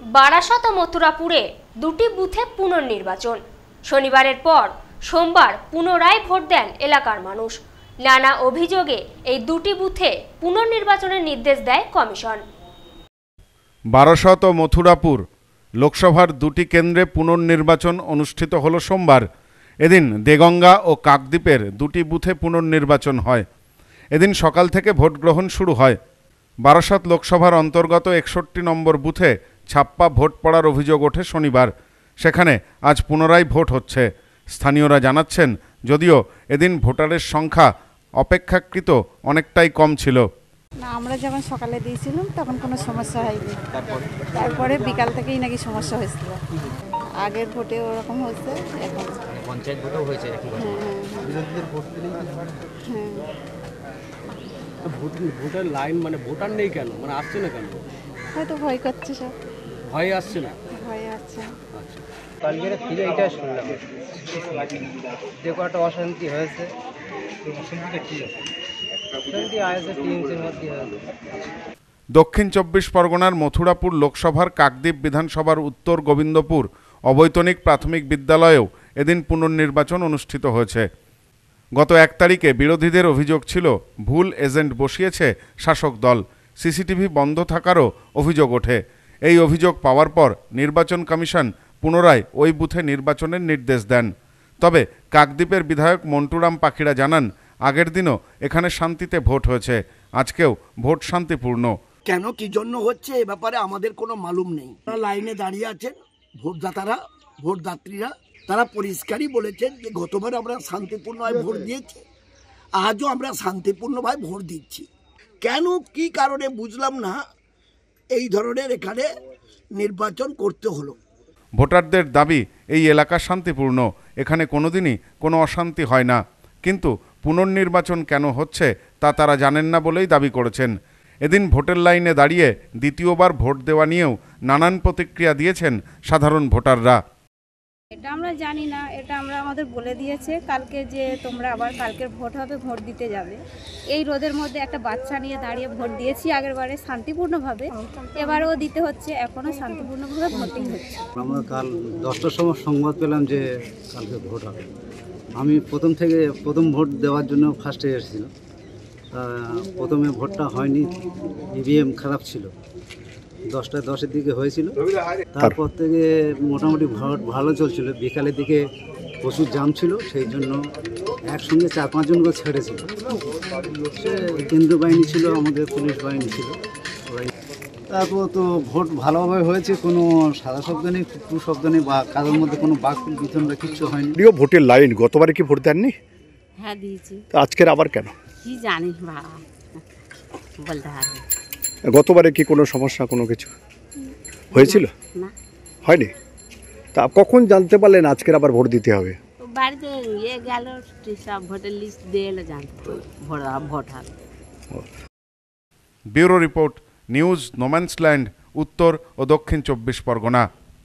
বারাসত ও মথুরাপুরে দুটি বুথে পুনর্নির্বাচন। শনিবারের পর সোমবার পুনরায় ভোট দেন এলাকার মানুষ। নানা অভিযোগে এই দুটি বুথে পুনর্নির্বাচনের নির্দেশ দেয় কমিশন। বারাসত ও মথুরাপুর লোকসভার দুটি কেন্দ্রে পুনর্নির্বাচন অনুষ্ঠিত হল সোমবার। এদিন দেগঙ্গা ও কাকদ্বীপের দুটি বুথে পুনর্নির্বাচন হয়। এদিন সকাল থেকে ভোট গ্রহণ শুরু হয়। বারাসত লোকসভার অন্তর্গত একষট্টি নম্বর বুথে ছাপ্পা ভোট পড়ার অভিযোগ ওঠে শনিবার। সেখানে আজ পুনরায় ভোট হচ্ছে। স্থানীয়রা জানাচ্ছেন যদিও এদিন ভোটারের সংখ্যা অপেক্ষাকৃত অনেকটাই কম ছিল। না আমরা যখন সকালে দিয়েছিলাম তখন কোনো সমস্যা হয়নি। তারপরে বিকাল থেকেই নাকি সমস্যা হয়েছিল। আগের ভোটে ওরকম হয়েছে এখন পঞ্চায়েত ভোটও হয়েছে হয়? হ্যাঁ। তো ভোট ভোটার লাইন মানে ভোটার নেই কেন? মানে আসছে না কেন? হয়তো ভয় করছে সব। ভয় আসছে না? ভয় আছে কালকের ফিরে এটা শুনলাম। দেখো একটা অশান্তি হয়েছে। অশান্তি আছে টিএমসির মধ্যে হয়েছে। দক্ষিণ চব্বিশ পরগনার মথুরাপুর লোকসভার কাকদ্বীপ বিধানসভার উত্তর গোবিন্দপুর অবৈতনিক প্রাথমিক বিদ্যালয়েও এদিন পুনর্নির্বাচন অনুষ্ঠিত হয়েছে। গত এক তারিখে বিরোধীদের অভিযোগ ছিল ভুল এজেন্ট বসিয়েছে শাসক দল। সিসিটিভি বন্ধ থাকারও অভিযোগ ওঠে। এই অভিযোগ পাওয়ার পর নির্বাচন কমিশন পুনরায় ওই বুথে নির্বাচনের নির্দেশ দেন। তবে কাকদ্বীপের বিধায়ক মন্টুরাম পাখিরা জানান, আগের দিনও এখানে শান্তিতে ভোট হয়েছে, আজকেও ভোট শান্তিপূর্ণ। কেন, কি জন্য হচ্ছে, এ ব্যাপারে আমাদের কোনো মালুম নেই। লাইনে দাঁড়িয়ে আছেন, ভোটদাতারা, ভোটদাত্রীরা, তারা পরিষ্কারই বলেছেন যে গতবার আমরা শান্তিপূর্ণভাবে ভোট দিয়েছি, আজও আমরা শান্তিপূর্ণভাবে ভোট দিচ্ছি। কেন, কি কারণে বুঝলাম না এই ধরনের এখানে নির্বাচন করতে হলো। ভোটারদের দাবি, এই এলাকা শান্তিপূর্ণ, এখানে কোনোদিনই কোনো অশান্তি হয় না। কিন্তু পুনর্নির্বাচন কেন হচ্ছে তা তারা জানেন না বলেই দাবি করেছেন। এদিন ভোটের লাইনে দাঁড়িয়ে দ্বিতীয়বার ভোট দেওয়া নিয়েও নানান প্রতিক্রিয়া দিয়েছেন সাধারণ ভোটাররা। এটা আমরা জানি না, এটা আমরা আমাদের বলে দিয়েছে। কালকে যে তোমরা আবার কালকের ভোট হবে, ভোট দিতে যাবে। এই রোদের মধ্যে একটা বাচ্চা নিয়ে দাঁড়িয়ে ভোট দিয়েছি আগের বারে শান্তিপূর্ণভাবে। এবারেও দিতে হচ্ছে, এখনও শান্তিপূর্ণভাবে ভোটিং হচ্ছে। আমরা কাল দশটার সময় সংবাদ পেলাম যে কালকে ভোট হবে। আমি প্রথম থেকে প্রথম ভোট দেওয়ার জন্য ফার্স্টে এসেছিলাম। প্রথমে ভোটটা হয়নি ইভিএম খারাপ ছিল। দশটা দশের দিকে হয়েছিল। তারপর থেকে মোটামুটি ভোট ভালো চলছিল। বিকালের দিকে প্রচুর জাম ছিল সেই জন্য একসঙ্গে চার পাঁচজন করে ছেড়েছিল। সে কেন্দ্রীয় বাহিনী ছিল আমাদের পুলিশ বাহিনী ছিল। তারপর তো ভোট ভালোভাবে হয়েছে কোনো সাদা শব্দ নেই টু শব্দ নেই বা কারোর মধ্যে কোনো বাক বিতন বা কিচ্ছু হয়নি। প্রিয় ভোটের লাইন গতবারে কি ভোট দেননি? হ্যাঁ দিয়েছি। তো আজকের আবার কেন? কি জানিস বাবা বলতে গতবারে কি কোনো সমস্যা কোনো কিছু? হয়েছিল? হয়নি? তা কখন জানতে পারলেন আজকের আবার ভোট দিতে হবে? বাড়িতে ইয়ে গেল সব ভোটের লিস্ট দিয়ে এলো জানতে ভোট ভোট হবে। Bureau report news no man's land উত্তর ও দক্ষিণ চব্বিশ পরগনা।